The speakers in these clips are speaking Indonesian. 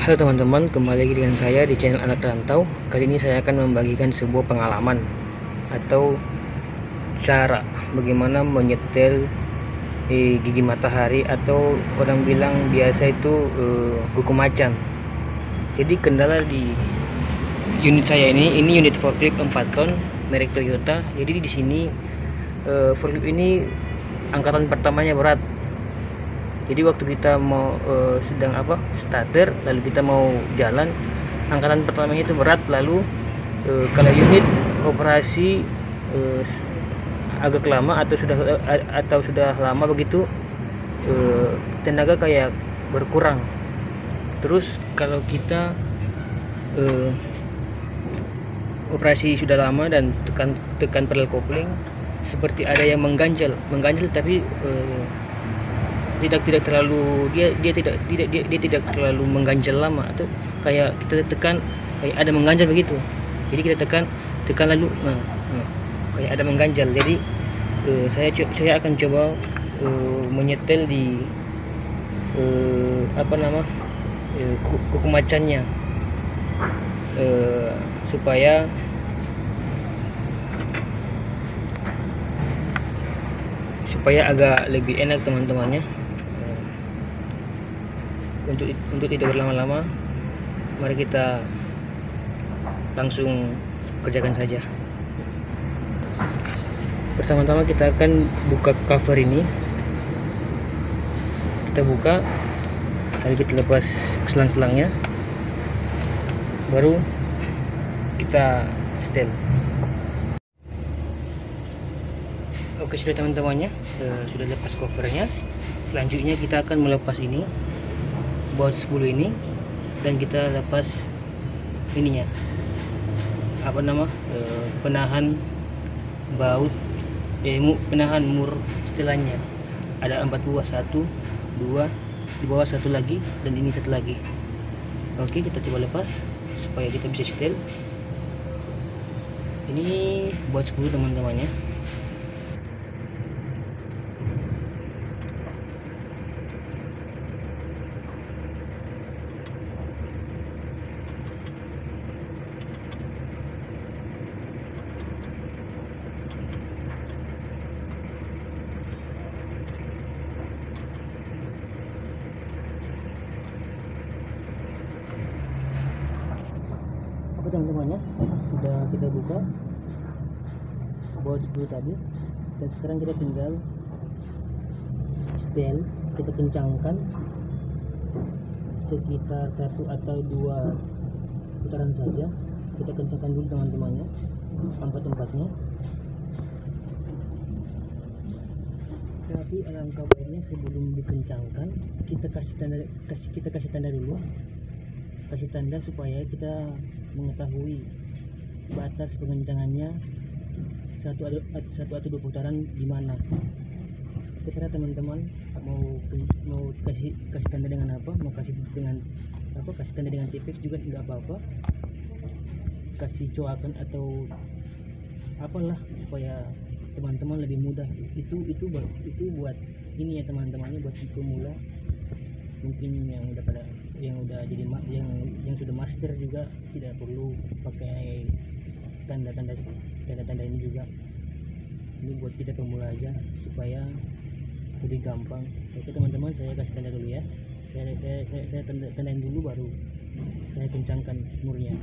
Halo teman-teman, kembali lagi dengan saya di channel Anak Rantau. Kali ini saya akan membagikan sebuah pengalaman atau cara bagaimana menyetel eh, gigi matahari atau orang bilang biasa itu eh, kuku macan. Jadi kendala di unit saya ini, ini unit forklift 4 ton merek Toyota. Jadi di sini eh, forklift ini angkatan pertamanya berat jadi waktu kita mau uh, sedang apa starter lalu kita mau jalan angkatan pertamanya itu berat lalu uh, kalau unit operasi uh, agak lama atau sudah atau sudah lama begitu tenaga kayak berkurang. Terus kalau kita operasi sudah lama dan tekan tekan pedal kopling seperti ada yang mengganjal mengganjal tapi uh, tidak tidak terlalu dia dia tidak tidak dia, dia tidak terlalu mengganjal lama. Atau kayak kita tekan kayak ada mengganjal begitu. Jadi kita tekan tekan lalu nah, nah kayak ada mengganjal. Jadi uh, saya saya akan coba uh, menyetel di uh, apa nama uh, kuku macannya uh, supaya supaya agak lebih enak teman-temannya untuk untuk tidak berlama-lama mari kita langsung kerjakan saja. Pertama-tama kita akan buka cover ini. Kita buka lalu kita lepas selang-selangnya. Baru kita setel. Oke sudah teman-temannya uh, sudah lepas covernya. Selanjutnya kita akan melepas ini baut 10 ini dan kita lepas ininya. Apa nama? E, penahan baut eh, penahan mur setelannya ada empat buah satu dua di bawah satu lagi dan ini satu lagi. Oke kita coba lepas supaya kita bisa setel. Ini buat 10 teman-temannya oke teman-teman ya sudah kita buka. Baut 10 tadi. Dan sekarang kita tinggal setel. Kita kencangkan sekitar satu atau dua putaran saja. Kita kencangkan dulu teman-temannya. Tempat-tempatnya. Tapi alangkah baiknya sebelum dikencangkan kita kasih tanda kasih kita kasih tanda dulu. Kasih tanda supaya kita mengetahui batas pengencangannya satu atau satu atau dua putaran di mana. Terserah teman-teman mau mau kasih kasih tanda dengan apa? Mau kasih dengan apa? Kasih tanda dengan tipis juga tidak apa-apa. Kasih coakan atau apalah supaya teman-teman lebih mudah. Itu itu itu buat ini ya teman-temannya buat pemula. Mungkin yang udah pada yang udah jadi yang yang sudah master juga tidak perlu pakai tanda-tanda tanda-tanda ini juga. Ini buat kita pemula aja supaya lebih gampang. Oke teman-teman saya kasih tanda dulu ya. Saya saya saya, saya tanda, tandain dulu baru saya kencangkan murnya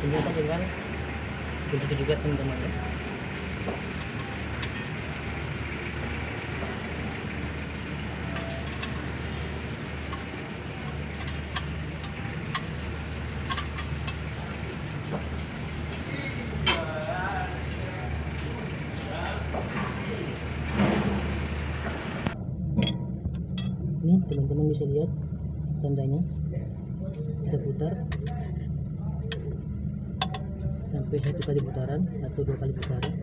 tunjukkan dengan begitu juga teman-teman ya ini teman-teman bisa lihat tandanya kita putar sampai satu kali putaran atau dua kali putaran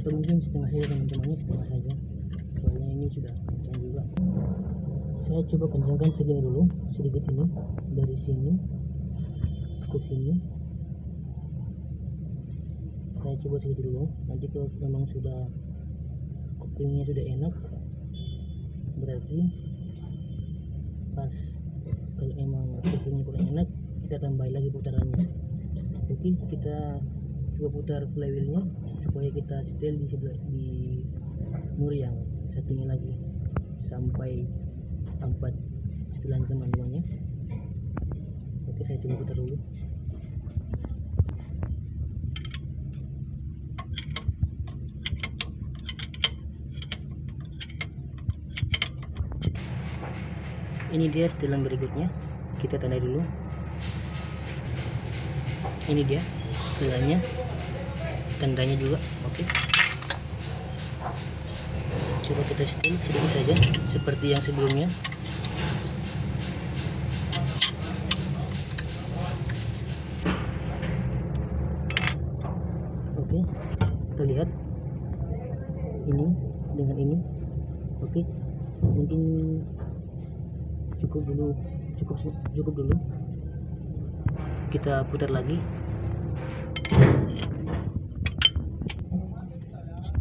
atau mungkin setengah saja teman-teman setengah saja. Soalnya ini sudah kencang juga. Saya coba kencangkan segini dulu sedikit ini dari sini ke sini coba segitu dulu. Nanti kalau memang sudah koplingnya sudah enak berarti pas kalau emang koplingnya kurang enak kita tambahin lagi putarannya. Oke kita coba putar flywheelnya supaya kita setel di sebelah di mur yang satunya lagi. Sampai empat setelan teman-temannya. Oke saya coba putar dulu ini dia setelan berikutnya. Kita tandai dulu. Ini dia setelannya. Tandanya juga oke. Coba kita setel sedikit saja seperti yang sebelumnya cukup dulu cukup cukup dulu. Kita putar lagi.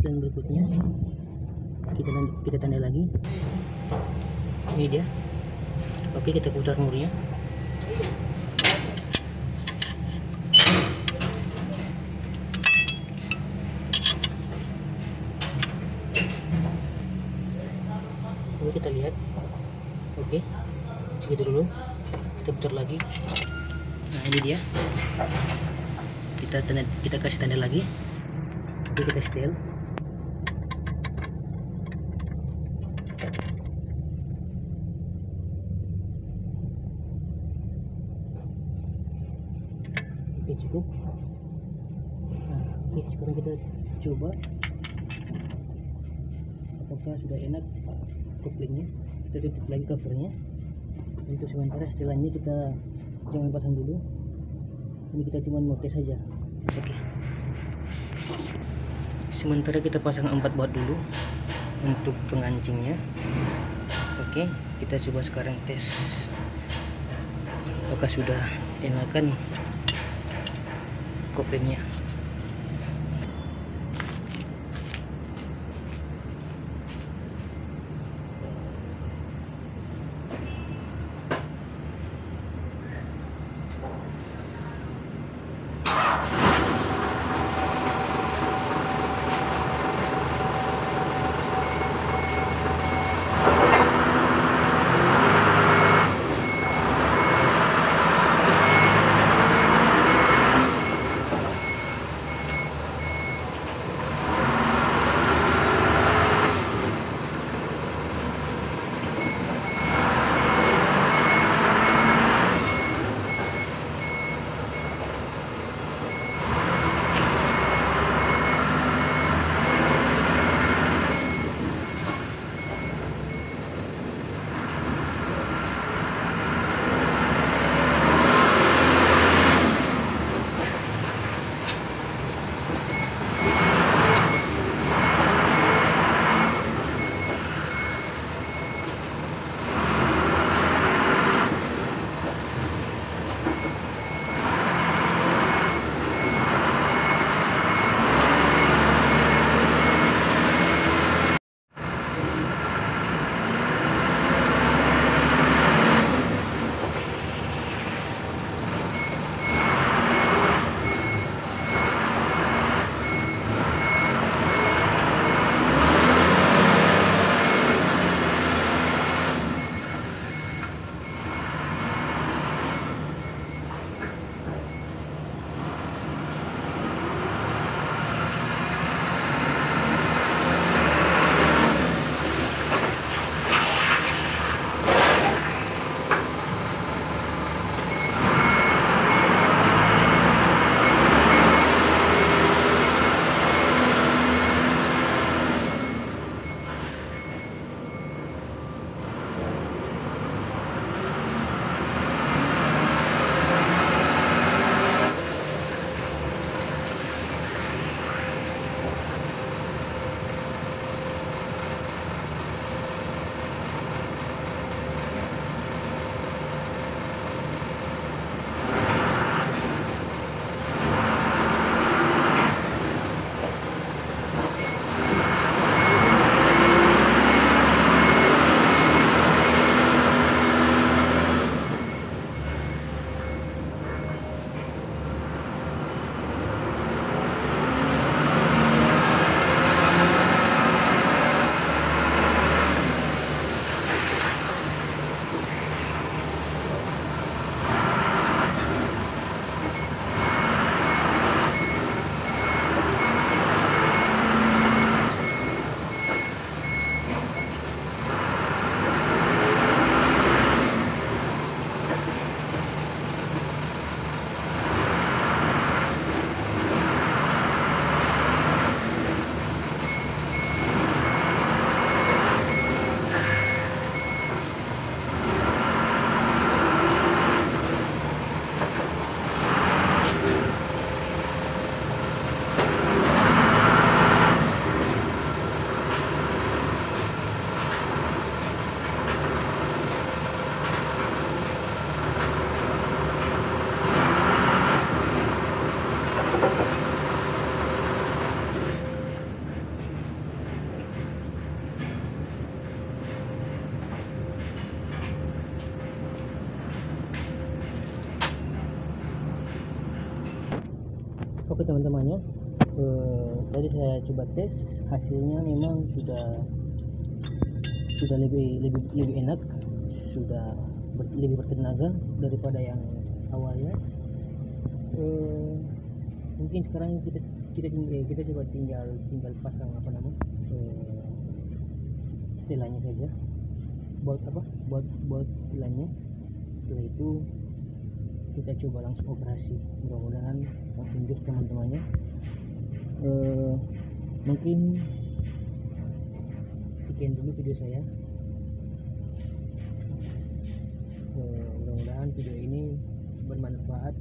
Dan berikutnya. Kita kita tanda lagi. Ini dia. Oke kita putar murnya oke kita lihat oke segitu dulu. Kita putar lagi. Nah ini dia. Kita tanda, kita kasih tanda lagi. Kita setel oke cukup. Nah, oke sekarang kita coba. Apakah sudah enak koplingnya kita tutup lagi covernya untuk sementara setelannya kita jangan pasang dulu. Ini kita cuma mau tes saja. Oke. Sementara kita pasang empat baut dulu untuk pengancingnya. Oke kita coba sekarang tes. Apakah sudah enakan koplingnya oke teman-temannya eh, tadi saya coba tes hasilnya memang sudah sudah lebih lebih lebih enak sudah ber- lebih bertenaga daripada yang awalnya. Eh, mungkin sekarang kita kita eh, kita coba tinggal tinggal pasang apa namanya eh, setelannya saja. Buat apa? Buat buat setelannya setelah itu kita coba langsung operasi. Mudah-mudahan just teman-temannya. Eh, mungkin sekian dulu video saya. Eh, mudah-mudahan video ini bermanfaat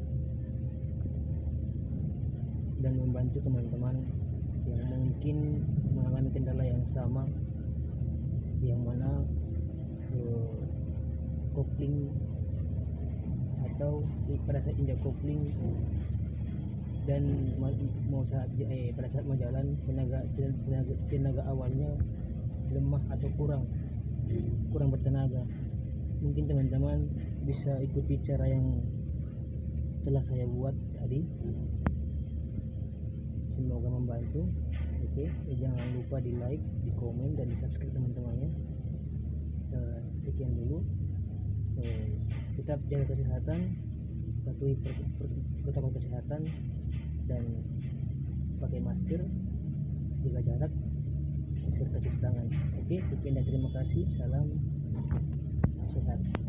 dan membantu teman-teman yang mungkin mengalami kendala yang sama yang mana eh, kopling atau pada saat injak kopling dan ma- mau saat eh, pada saat mau jalan tenaga tenaga, tenaga awalnya lemah atau kurang. Kurang bertenaga. Mungkin teman-teman bisa ikuti cara yang telah saya buat tadi. Semoga membantu. Oke eh, jangan lupa di like di komen dan di subscribe teman-temannya. Eh, sekian dulu. Eh, tetap jaga kesehatan patuhi protokol kesehatan dan pakai masker jaga jarak serta cuci tangan. Oke sekian dan terima kasih. Salam sehat